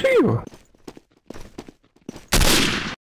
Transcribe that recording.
Phew.